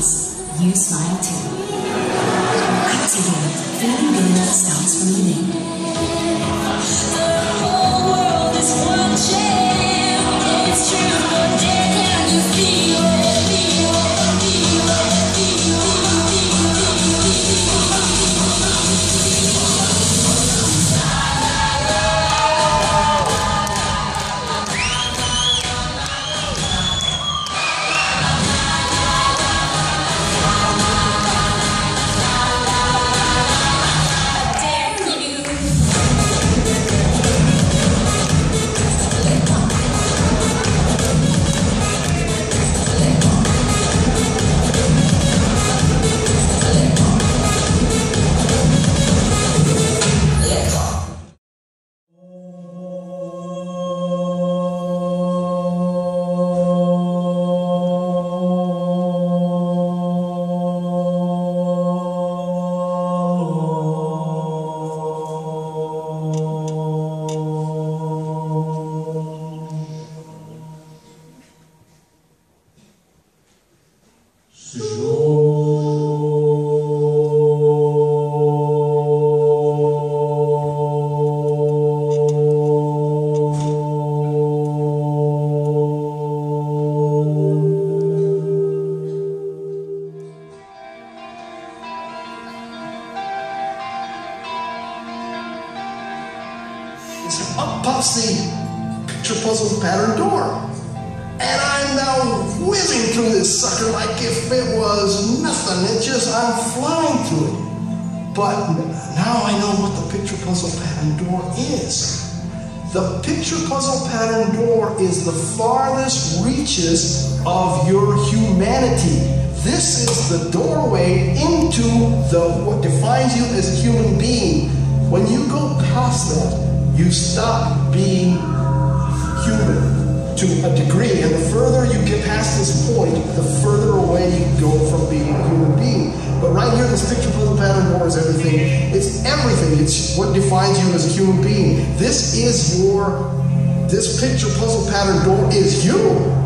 smiles, you smile too. Activate. Feeling good starts from within. Up pops the picture puzzle pattern door. And I'm now whizzing through this sucker like if it was nothing. It just, I'm flying through it. But now I know what the picture puzzle pattern door is. The picture puzzle pattern door is the farthest reaches of your humanity. This is the doorway into the what defines you as a human being. When you go past that, you stop being human to a degree. And the further you get past this point, the further away you go from being a human being. But right here, this picture puzzle pattern door is everything. It's everything. It's what defines you as a human being. This is your, this picture puzzle pattern door is you.